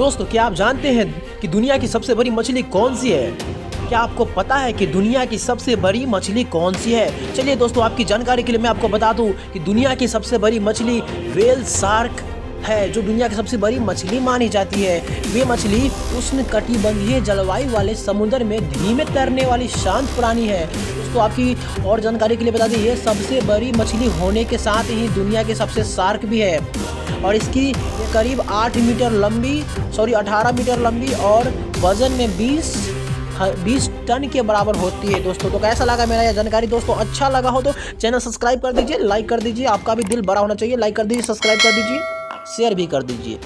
दोस्तों, क्या आप जानते हैं कि दुनिया की सबसे बड़ी मछली कौन सी है? क्या आपको पता है कि दुनिया की सबसे बड़ी मछली कौन सी है? चलिए दोस्तों, आपकी जानकारी के लिए मैं आपको बता दूँ कि दुनिया की सबसे बड़ी मछली वेल शार्क है, जो दुनिया की सबसे बड़ी मछली मानी जाती है। वे मछली उष्ण कटिबंधीय जलवायु वाले समुद्र में धीमे तैरने वाली शांत प्राणी है। दोस्तों, आपकी और जानकारी के लिए बता दें, ये सबसे बड़ी मछली होने के साथ ही दुनिया के सबसे शार्क भी है। और इसकी करीब आठ मीटर लंबी सॉरी अठारह मीटर लंबी और वज़न में बीस बीस टन के बराबर होती है दोस्तों। तो कैसा लगा मेरा यह जानकारी दोस्तों? अच्छा लगा हो तो चैनल सब्सक्राइब कर दीजिए लाइक कर दीजिए। आपका भी दिल बड़ा होना चाहिए लाइक कर दीजिए सब्सक्राइब कर दीजिए शेयर भी कर दीजिए।